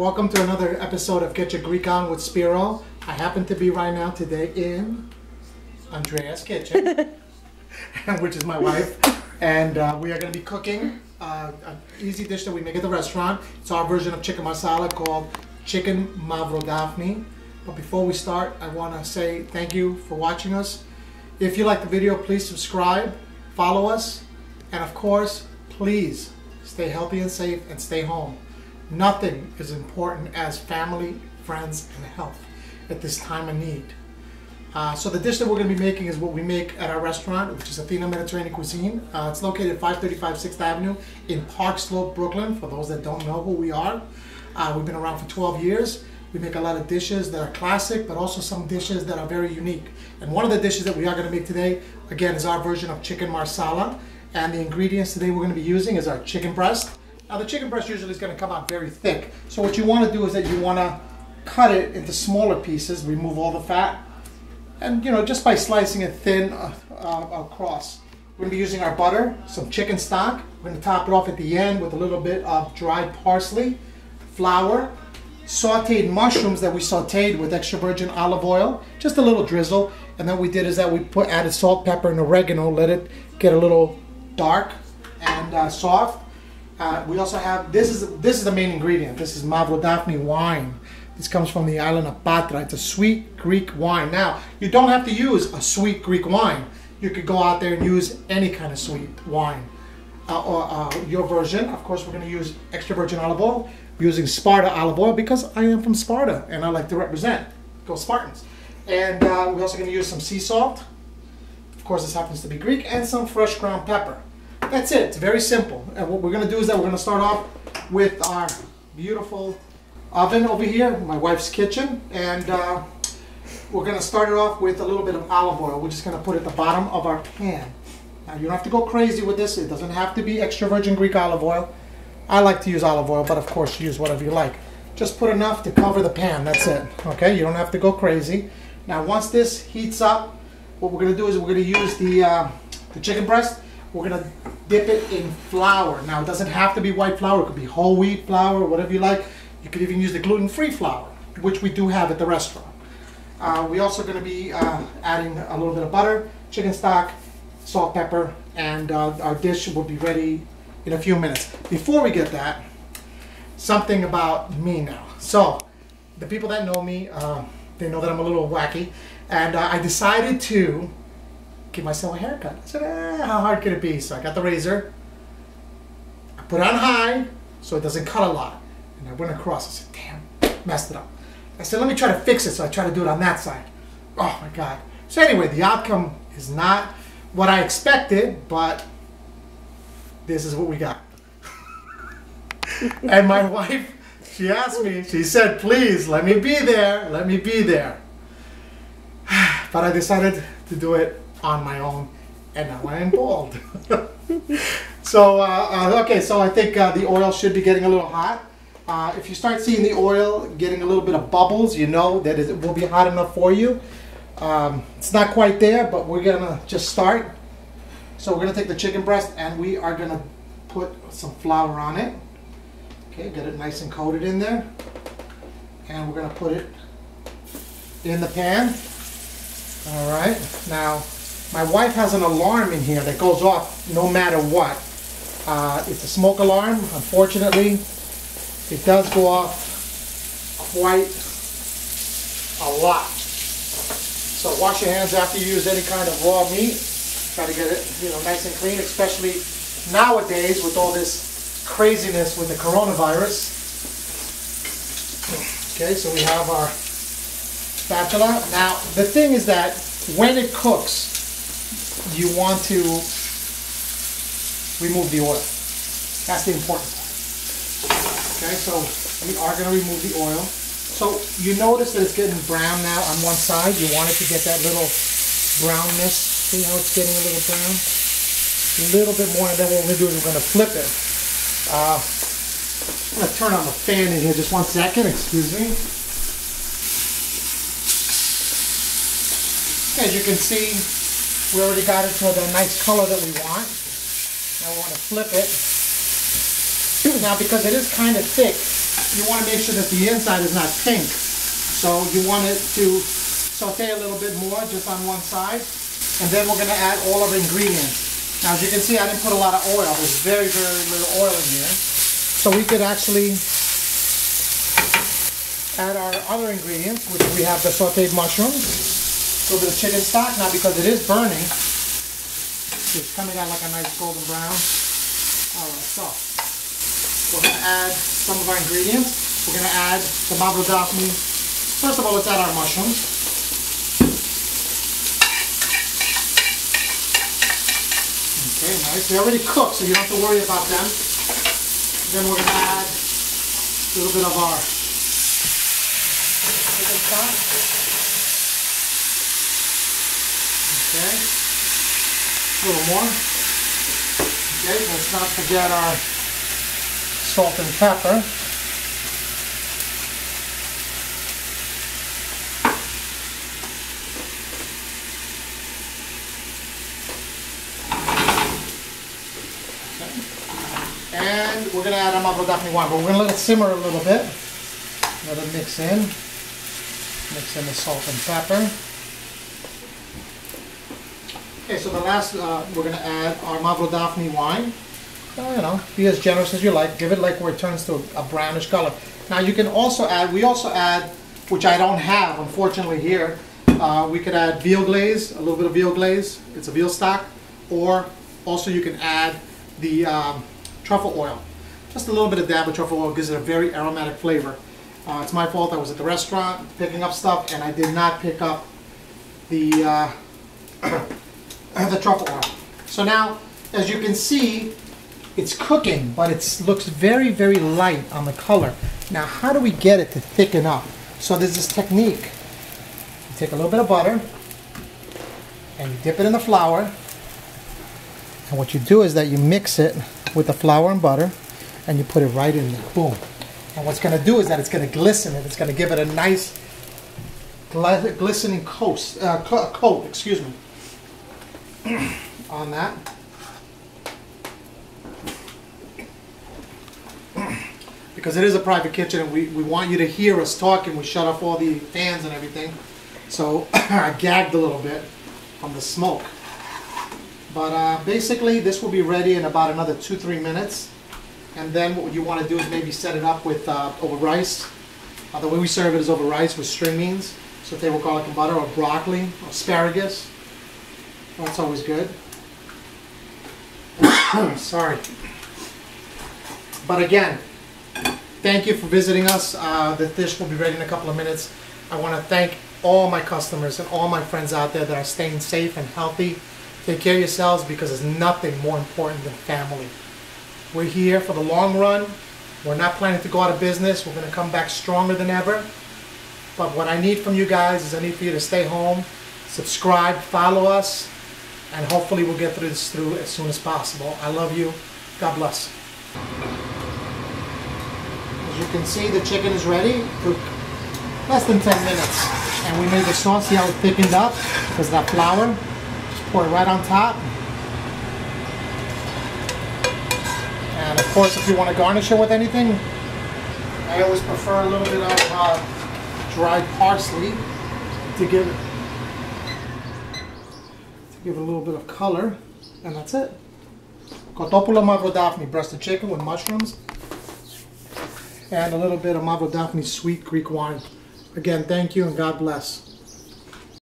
Welcome to another episode of Get Your Greek On with Spiro. I happen to be right now today in Andrea's kitchen, which is my wife, and uh, we are going to be cooking uh, an easy dish that we make at the restaurant. It's our version of chicken marsala called chicken mavrodaphne. But before we start, I want to say thank you for watching us. If you like the video, please subscribe, follow us, and of course, please stay healthy and safe and stay home. Nothing is important as family, friends, and health at this time of need. Uh, so the dish that we're going to be making is what we make at our restaurant, which is Athena Mediterranean Cuisine. Uh, it's located at 535 6th Avenue in Park Slope, Brooklyn. For those that don't know who we are, uh, we've been around for 12 years. We make a lot of dishes that are classic, but also some dishes that are very unique. And one of the dishes that we are going to make today, again, is our version of chicken marsala. And the ingredients today we're going to be using is our chicken breast. Now the chicken breast usually is going to come out very thick. So what you want to do is that you want to cut it into smaller pieces, remove all the fat, and you know just by slicing it thin uh, uh, across. We're going to be using our butter, some chicken stock. We're going to top it off at the end with a little bit of dried parsley, flour, sauteed mushrooms that we sauteed with extra virgin olive oil, just a little drizzle. And then we did is that we put added salt, pepper, and oregano, let it get a little dark and uh, soft. Uh, we also have this is this is the main ingredient. This is Mavrodaphne wine. This comes from the island of Patra. It's a sweet Greek wine. Now you don't have to use a sweet Greek wine. You could go out there and use any kind of sweet wine. Uh, or uh, your version, of course, we're going to use extra virgin olive oil. We're using Sparta olive oil because I am from Sparta and I like to represent. Go Spartans. And uh, we're also going to use some sea salt. Of course, this happens to be Greek, and some fresh ground pepper. That's it. It's very simple. And what we're going to do is that we're going to start off with our beautiful oven over here, my wife's kitchen, and uh, we're going to start it off with a little bit of olive oil. We're just going to put it at the bottom of our pan. Now, you don't have to go crazy with this. It doesn't have to be extra virgin Greek olive oil. I like to use olive oil, but of course, use whatever you like. Just put enough to cover the pan. That's it. Okay, you don't have to go crazy. Now, once this heats up, what we're going to do is we're going to use the, uh, the chicken breast we're gonna dip it in flour. Now it doesn't have to be white flour, it could be whole wheat flour, whatever you like. You could even use the gluten-free flour, which we do have at the restaurant. Uh, we're also gonna be uh, adding a little bit of butter, chicken stock, salt, pepper, and uh, our dish will be ready in a few minutes. Before we get that, something about me now. So, the people that know me, uh, they know that I'm a little wacky, and uh, I decided to give myself a haircut. I said, eh, how hard could it be? So I got the razor, I put it on high so it doesn't cut a lot. And I went across. I said, damn, messed it up. I said, let me try to fix it. So I tried to do it on that side. Oh my God. So anyway, the outcome is not what I expected, but this is what we got. and my wife, she asked me, she said, please let me be there, let me be there. But I decided to do it on my own, and now I am bald. so, uh, uh, okay, so I think uh, the oil should be getting a little hot. Uh, if you start seeing the oil getting a little bit of bubbles, you know that it will be hot enough for you. Um, it's not quite there, but we're gonna just start. So we're gonna take the chicken breast and we are gonna put some flour on it. Okay, get it nice and coated in there. And we're gonna put it in the pan. All right, now my wife has an alarm in here that goes off no matter what. Uh, it's a smoke alarm. Unfortunately, it does go off quite a lot. So wash your hands after you use any kind of raw meat. Try to get it you know, nice and clean, especially nowadays with all this craziness with the coronavirus. Okay, so we have our spatula. Now, the thing is that when it cooks, you want to remove the oil. That's the important part. Okay, so we are going to remove the oil. So you notice that it's getting brown now on one side. You want it to get that little brownness. See how it's getting a little brown? A little bit more, and then what we're going to do is we're going to flip it. Uh, I'm going to turn on the fan in here just one second. Excuse me. As you can see, we already got it to the nice color that we want. Now we want to flip it. Now because it is kind of thick, you want to make sure that the inside is not pink. So you want it to saute a little bit more just on one side. And then we're going to add all of the ingredients. Now as you can see, I didn't put a lot of oil. There's very, very little oil in here. So we could actually add our other ingredients, which we have the sauteed mushrooms, little bit of chicken stock. Now because it is burning, it's coming out like a nice golden brown. All right, so we're going to add some of our ingredients. We're going to add the Mavro Daphne. First of all, let's add our mushrooms. Okay, nice. They're already cooked, so you don't have to worry about them. Then we're going to add a little bit of our chicken stock. Okay. A little more. Okay, let's not forget our salt and pepper. And we're going to add a Mavro Daphne wine, but we're going to let it simmer a little bit. Let it mix in. Mix in the salt and pepper. Okay, so the last, uh, we're going to add our Mavro Daphne wine. So, you know, be as generous as you like. Give it like where it turns to a brownish color. Now you can also add, we also add, which I don't have unfortunately here, uh, we could add veal glaze, a little bit of veal glaze. It's a veal stock. Or also you can add the um, truffle oil. Just a little bit of dab of truffle oil gives it a very aromatic flavor. Uh, it's my fault. I was at the restaurant picking up stuff and I did not pick up the uh, the truffle oil. So now, as you can see, it's cooking, but it looks very, very light on the color. Now, how do we get it to thicken up? So there's this technique. You take a little bit of butter and you dip it in the flour. And what you do is that you mix it with the flour and butter and you put it right in there. Boom. And what's going to do is that it's going to glisten it. It's going to give it a nice glistening uh, coat, excuse me, on that. Because it is a private kitchen and we, we want you to hear us talking. We shut off all the fans and everything. So I gagged a little bit from the smoke. But uh, basically, this will be ready in about another two, three minutes. And then what you want to do is maybe set it up with uh, over rice. Uh, the way we serve it is over rice with string beans, sauteed with garlic and butter, or broccoli, or asparagus. That's always good. Sorry. But again, thank you for visiting us. Uh, the dish will be ready in a couple of minutes. I want to thank all my customers and all my friends out there that are staying safe and healthy. Take care of yourselves because there's nothing more important than family. We're here for the long run. We're not planning to go out of business. We're going to come back stronger than ever. But what I need from you guys is I need for you to stay home, subscribe, follow us, and hopefully we'll get through this through as soon as possible. I love you. God bless. As you can see, the chicken is ready. Took less than 10 minutes. And we made the sauce, see how it thickened up because that flour. Just pour it right on top. And of course, if you want to garnish it with anything, I always prefer a little bit of uh, dried parsley to give give it a little bit of color, and that's it. Kotopula Daphne, breasted chicken with mushrooms, and a little bit of Mavro Daphne sweet Greek wine. Again, thank you and God bless.